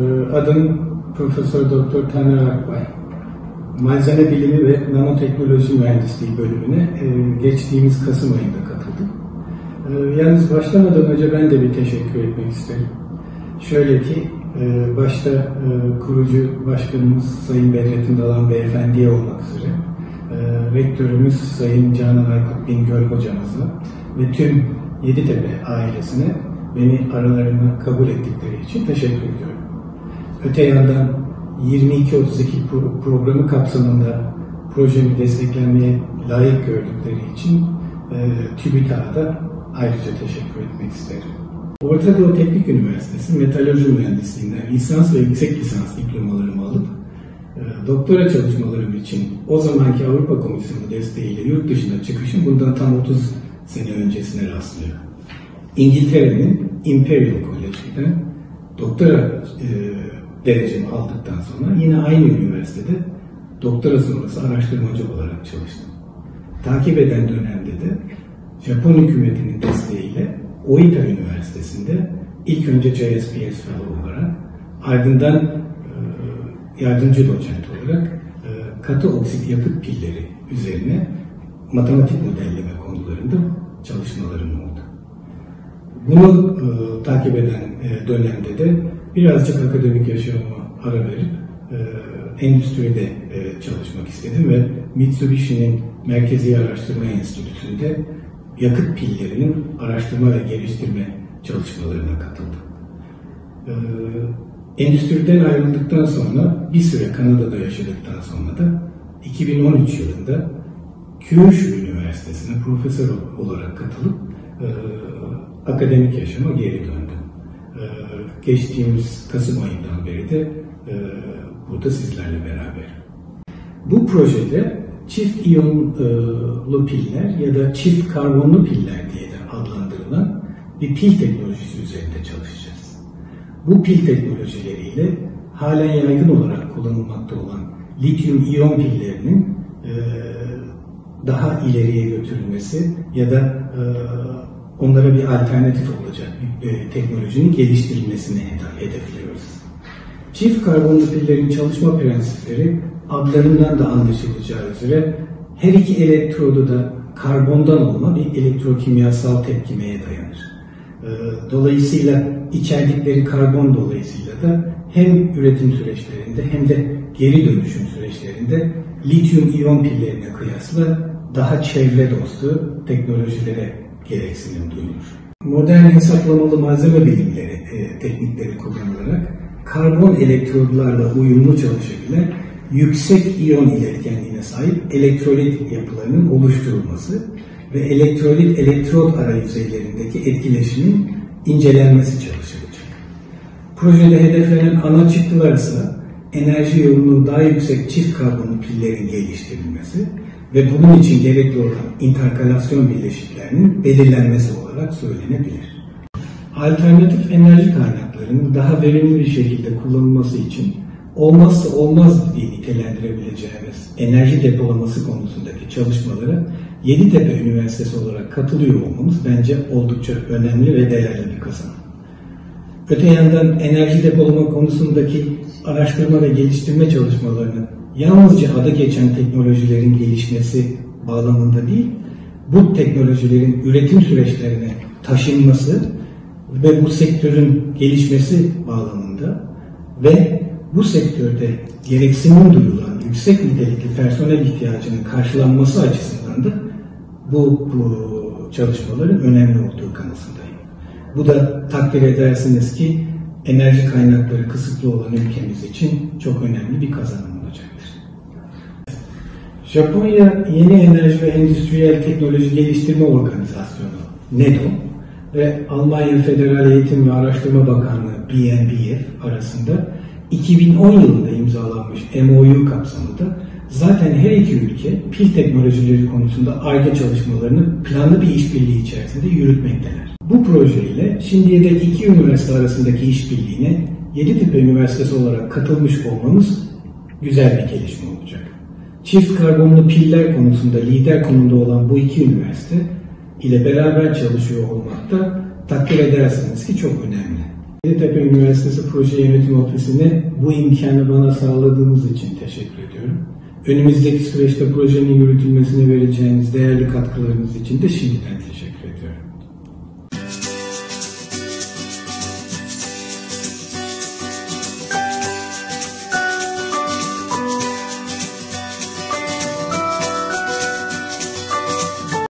Ee, Adım Profesör Doktor Taner Akbay. Malzeme Bilimi ve Nanoteknoloji Mühendisliği bölümüne e, geçtiğimiz Kasım ayında katıldım. E, yalnız başlamadan önce ben de bir teşekkür etmek isterim. Şöyle ki, e, başta kurucu başkanımız Sayın Bedrettin Dalan Beyefendi'ye olmak üzere, rektörümüz Sayın Canan Aykut Bingöl hocamıza ve tüm Yeditepe ailesine beni aralarına kabul ettikleri için teşekkür ediyorum. Öte yandan 2232 programı kapsamında projemi desteklenmeye layık gördükleri için e, TÜBİTAK'a da ayrıca teşekkür etmek isterim. Orta Doğu Teknik Üniversitesi Metalurji Mühendisliğinden lisans ve yüksek lisans diplomalarımı alıp e, doktora çalışmalarım için o zamanki Avrupa Komisyonu desteğiyle yurt dışına çıkışım bundan tam 30 sene öncesine rastlıyor. İngiltere'nin Imperial College'den doktora e, derecemi aldıktan sonra yine aynı üniversitede doktora sonrası araştırmacı olarak çalıştım. Takip eden dönemde de Japon hükümetinin desteğiyle Oita Üniversitesi'nde ilk önce JSPS Fellow olarak ardından e, yardımcı doçent olarak e, katı oksit yakıt pilleri üzerine matematik modelleme konularında çalışmalarım oldu. Bunu e, takip eden e, dönemde de birazcık akademik yaşamıma ara verip e, endüstride e, çalışmak istedim ve Mitsubishi'nin Merkezi Araştırma Enstitüsü'nde yakıt pillerinin araştırma ve geliştirme çalışmalarına katıldım. E, endüstriden ayrıldıktan sonra bir süre Kanada'da yaşadıktan sonra da 2013 yılında Kyushu Üniversitesi'ne profesör olarak katılıp e, akademik yaşama geri döndüm. Geçtiğimiz Kasım ayından beri de e, burada sizlerle beraber. Bu projede çift iyonlu piller ya da çift karbonlu piller diye de adlandırılan bir pil teknolojisi üzerinde çalışacağız. Bu pil teknolojileriyle halen yaygın olarak kullanılmakta olan lityum iyon pillerinin e, daha ileriye götürülmesi ya da e, onlara bir alternatif olacak bir e, teknolojinin geliştirilmesini hedefliyoruz. Çift karbonlu pillerin çalışma prensipleri adlarından da anlaşılacağı üzere her iki elektrodu da karbondan olma bir elektrokimyasal tepkimeye dayanır. E, dolayısıyla içerdikleri karbon dolayısıyla da hem üretim süreçlerinde hem de geri dönüşüm süreçlerinde lityum iyon pillerine kıyasla daha çevre dostu teknolojilere gereksinim duyulur. Modern hesaplamalı malzeme bilimleri e, teknikleri kullanılarak karbon elektrodlarla uyumlu çalışabilen yüksek iyon iletkenliğine sahip elektrolit yapılarının oluşturulması ve elektrolit elektrot arayüzeylerindeki etkileşimin incelenmesi çalışılacak. Projede hedeflenen ana çıktılar ise enerji yoğunluğu daha yüksek çift karbonlu pillerin geliştirilmesi ve bunun için gerekli olan interkalasyon bileşiklerinin belirlenmesi olarak söylenebilir. Alternatif enerji kaynaklarının daha verimli bir şekilde kullanılması için olmazsa olmaz diye nitelendirebileceğimiz enerji depolaması konusundaki çalışmalara Yeditepe Üniversitesi olarak katılıyor olmamız bence oldukça önemli ve değerli bir kazanım. Öte yandan enerji depolama konusundaki araştırma ve geliştirme çalışmalarını yalnızca adı geçen teknolojilerin gelişmesi bağlamında değil, bu teknolojilerin üretim süreçlerine taşınması ve bu sektörün gelişmesi bağlamında ve bu sektörde gereksinim duyulan yüksek nitelikli personel ihtiyacının karşılanması açısından da bu, bu çalışmaların önemli olduğu kanısındayım. Bu da takdir edersiniz ki enerji kaynakları kısıtlı olan ülkemiz için çok önemli bir kazanım. Japonya Yeni Enerji ve Endüstriyel Teknoloji Geliştirme Organizasyonu NEDO ve Almanya Federal Eğitim ve Araştırma Bakanlığı BNBF arasında 2010 yılında imzalanmış MOU kapsamında zaten her iki ülke pil teknolojileri konusunda ARGE çalışmalarını planlı bir işbirliği içerisinde yürütmekteler. Bu projeyle şimdiye dek iki üniversite arasındaki işbirliğine Yeditepe Üniversitesi olarak katılmış olmamız güzel bir gelişme olacak. Çift karbonlu piller konusunda lider konumda olan bu iki üniversite ile beraber çalışıyor olmak da takdir edersiniz ki çok önemli. Yeditepe Üniversitesi Proje Yönetim Ofisi'ne bu imkanı bana sağladığınız için teşekkür ediyorum. Önümüzdeki süreçte projenin yürütülmesine vereceğiniz değerli katkılarınız için de şimdiden teşekkür ediyorum.